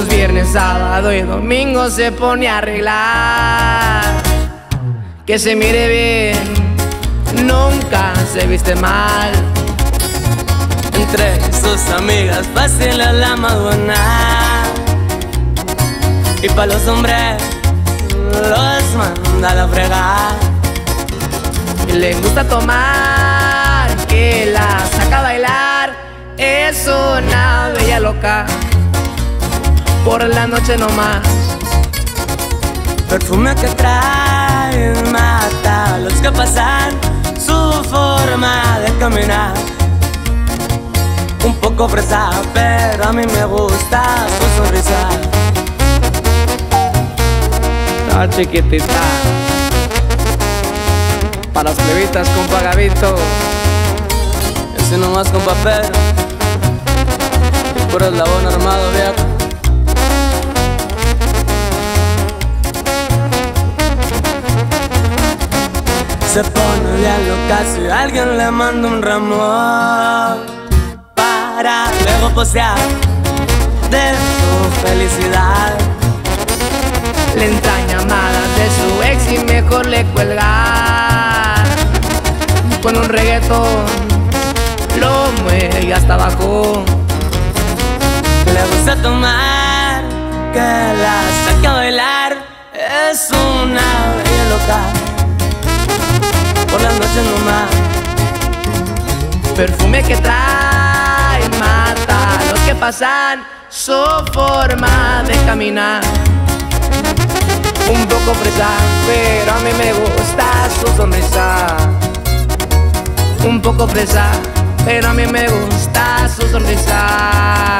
Los viernes, sábado y domingo se pone a arreglar. Que se mire bien, nunca se viste mal. Entre sus amigas fácil a la maduana Y pa' los hombres los manda a la fregar Le gusta tomar, que la saca a bailar. Es una bella loca, por la noche nomás. Perfume que trae mata a los que pasan Su forma de caminar Un poco fresa, pero a mí me gusta su sonrisa La chiquitita. Para las plebitas con pagadito. Ese nomás con papel Y por el labón armado, viejo Se pone bien loca si alguien le manda un ramo Para luego posear de su felicidad Le entra llamadas de su ex y mejor le cuelgar. Con un reggaetón lo mueve hasta abajo. Le gusta tomar, que la saque a bailar Es una bella loca Las noches nomás Perfume que trae mata los que pasan su forma de caminar. Un poco fresa, pero a mí me gusta su sonrisa. Un poco fresa, pero a mí me gusta su sonrisa.